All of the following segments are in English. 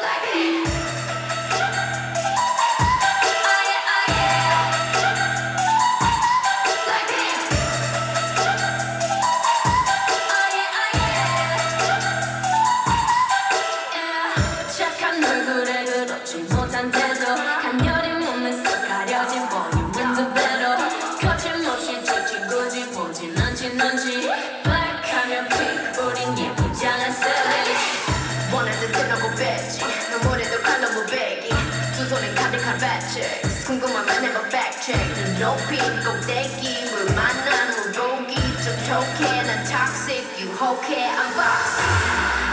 Blackie! checks. 궁금하면 never fact check. 높이 꼭대기 물만한 물고기 좀 좋게 난 toxic you 호쾌한 box.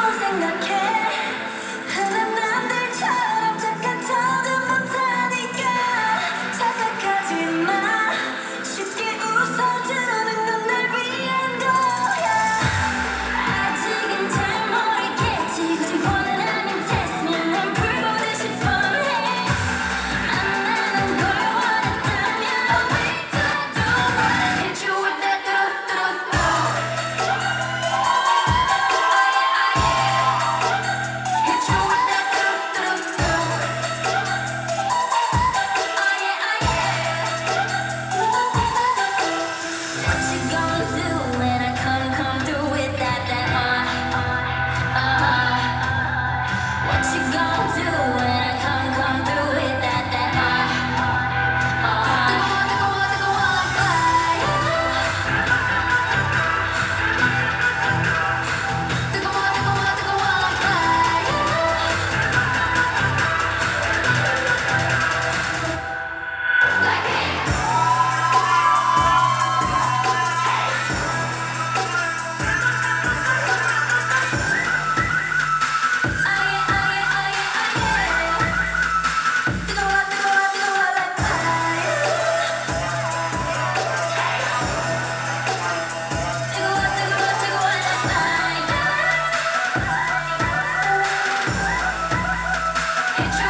closing the case. It's